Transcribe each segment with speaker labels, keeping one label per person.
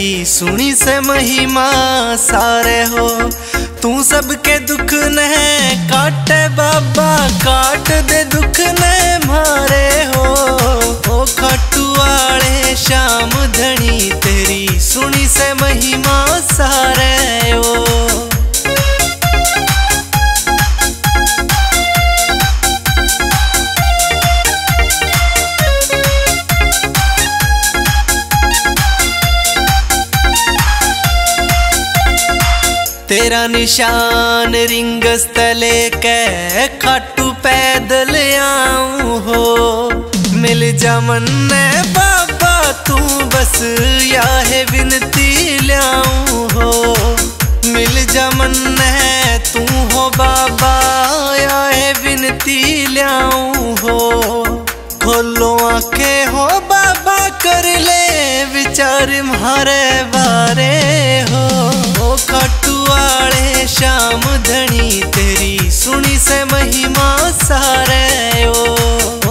Speaker 1: तेरी
Speaker 2: सुनी से महिमा सारे हो। तू सबके दुख ने काटे बाबा, काट दे दुख ने मारे हो। ओ खटू वाले श्याम धनी, तेरी सुनी से महिमा सारे हो। तेरा निशान रिंग स्थले के पैदल आऊँ हो। मिल जा मन बाबा तू बस या है विनती ल्याऊं हो। मिल जा मन तू हो बाबा या है विनती ल्याऊं हो। खोलो आँखें हो, बाबा कर ले विचार, मारे बारे हो। ओ खाटू वाले श्याम धनी तेरी सुनी से महिमा सारे ओ।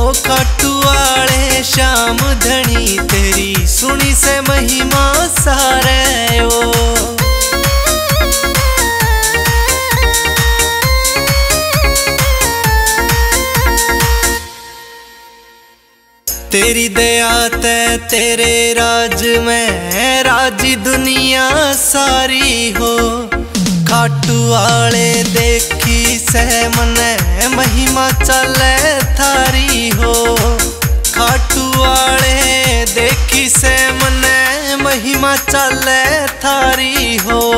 Speaker 2: ओ खाटू वाले श्याम धनी तेरी सुनी से महिमा सारे ते तेरे राज में। राज़ी दुनिया सारी हो। खाटू वाले देखी से मन। महिमा चले थारी हो। खाटू वाले देखी से मन। महिमा चले थारी हो।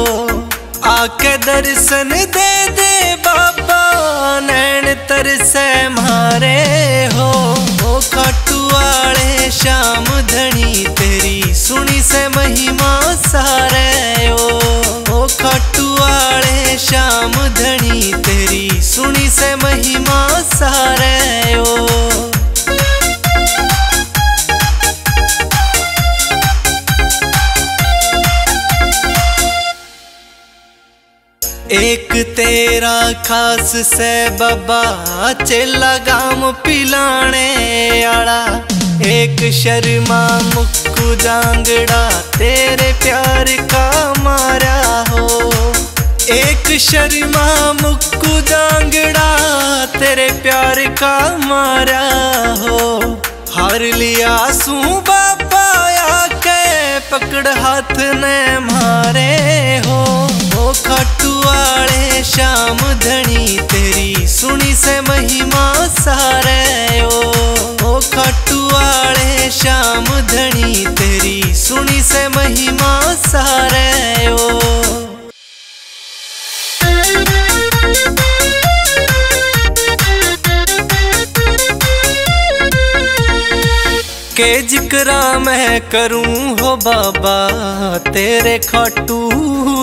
Speaker 2: आके दर्शन दे दे बाबा। नैन तरसे मारे हो। ओ खाटू वाले श्याम धनी, तेरी सुनी से महिमा सारे ओ ओ खाटू वाले श्याम धनी, तेरी सुनी से महिमा सारे ओ एक तेरा खास से बाबा चेला गाम पिलाने आला। एक शर्मा मुक्कू जांगड़ा तेरे प्यार का मारा हो। एक शर्मा मुक्कू जांगड़ा तेरे प्यार का मारा हो। हार लिया सू बाबा आके पकड़ हाथ ने मारे। के जिक्रा मैं करूँ हो बाबा, तेरे खाटू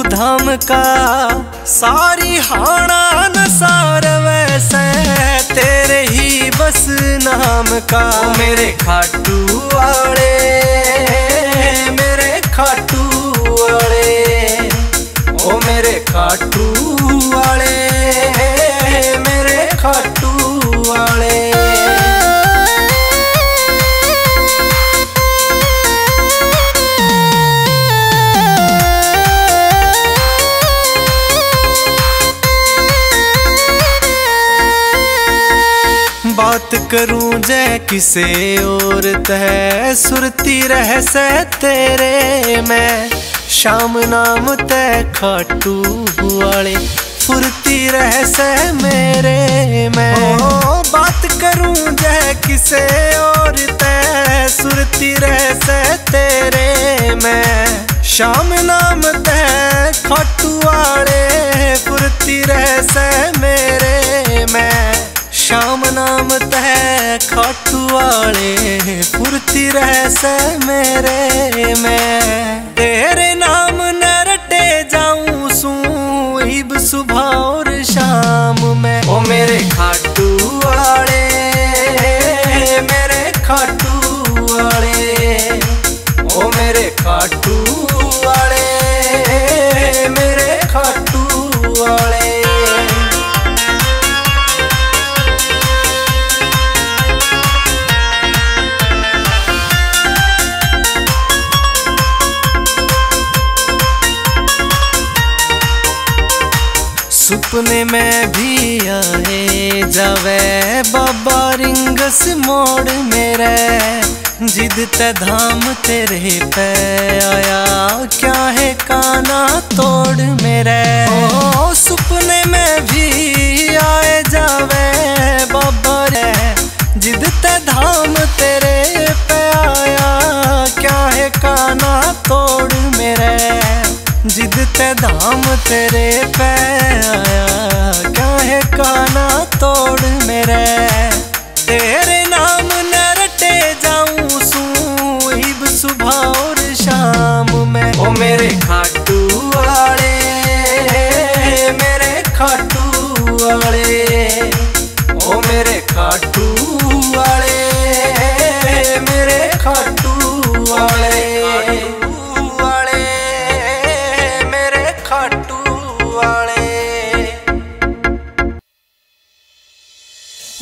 Speaker 2: धाम का। सारी हाणा न सार वैसे, तेरे ही बस नाम का। मेरे खाटू वाले बात करूँ जय किसे और तह सुरती रह से तेरे मैं। शाम नाम तय खाटू वाले फुरती रह से मेरे मैं। ओ, बात करूँ जय किसे और तय सुरती रह से तेरे मैं। शाम नाम तय खाटू वाले फुरती रह से मेरे मैं। श्याम नाम तह खाटू वाले फुरती रह से मेरे मैं। तेरे नाम न रटे जाऊँ सू, इब सुबह और शाम में। ओ मेरे खाटू वाले सुपने में भी आए, जावे बाबा रिंगस मोड़ मेरे। जिद ते धाम तेरे पे आया, क्या है काना तोड़ मेरे। ओ, सुपने में भी आए, जावे बाबा रे। जिद ते धाम तेरे पे आया, क्या है काना तोड़ मेरे। जिद ते धाम तेरे पे क्या है काना तोड़ मेरे। तेरे नाम न रटे जाऊँ सुब सुबह और शाम में। ओ मेरे खाटू वाले, मेरे खाटू वाले। ओ मेरे खाटू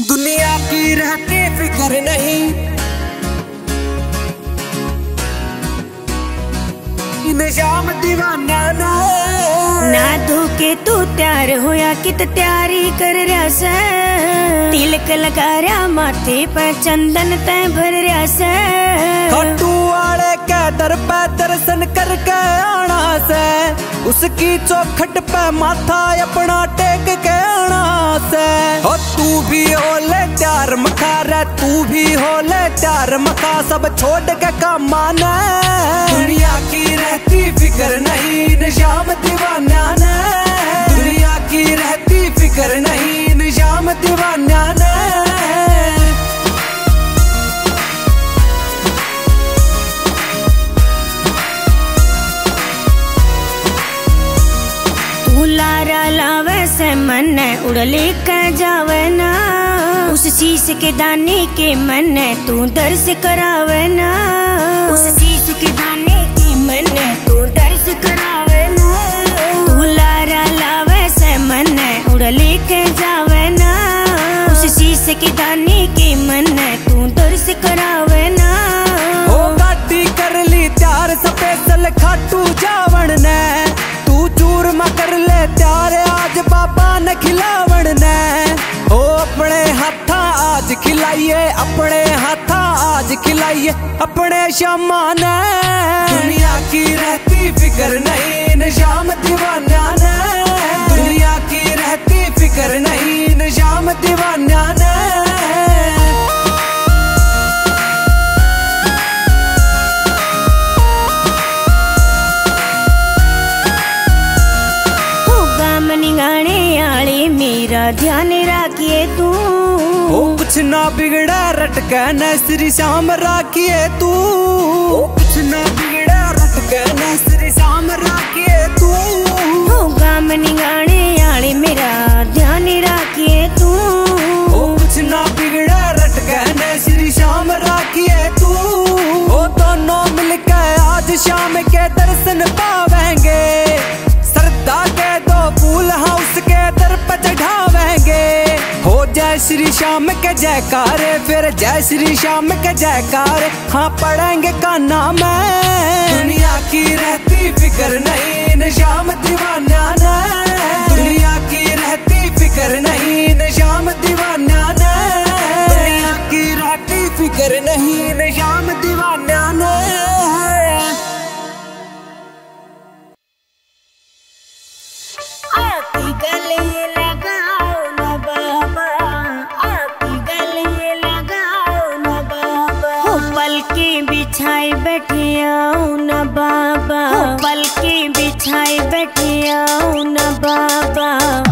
Speaker 3: दुनिया की रहती फ़िक्र नहीं। निज़ाम दीवाना ना।
Speaker 1: ना धोके तू तैयार होया कित तैयारी कर रहा से? तिलक लगा रहा माथे पे चंदन तय भर रहा से?
Speaker 3: खट्टू वाले के दर पे दर्शन करके आना से? उसकी चौखट पे माथा अपना टेक के से। हो तू भी हो ले चार मखा रे तू भी हो ले चार मखा, सब छोड़ के काम आना दुनिया की रहती फ़िक्र नहीं, निज़ाम दीवाना ने दुनिया की रहती फ़िक्र नहीं, निज़ाम दीवाना ने
Speaker 1: लावे से मन उड़ले का जावे ना उस शीश के दाने के मन तू दर्श करावना। उस
Speaker 3: खिलाइए अपने हाथा, आज खिलाइए अपने शामा ने दुनिया की रहती फ़िक्र नहीं निज़ाम दीवाना ना बिगड़ा रटका न श्री श्याम राखिए तू। ओ कुछ ना बिगड़ा रटका न श्री श्याम राखिए तू।
Speaker 1: होगा मनी गाने आले मेरा।
Speaker 3: जय श्री श्याम के जयकारे, फिर जय श्री श्याम के जयकारे। हाँ पढ़ेंगे का नाम है दुनिया की रहती फ़िक्र नहीं निज़ाम दीवाना ने। दुनिया की रहती फ़िक्र नहीं निज़ाम दीवाना ने। दुनिया की रहती फ़िक्र नहीं निज़ाम दीवाना ने।
Speaker 1: बाबा। पलकी पल के बिछाए बैठे आओ बाबा।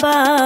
Speaker 1: papa.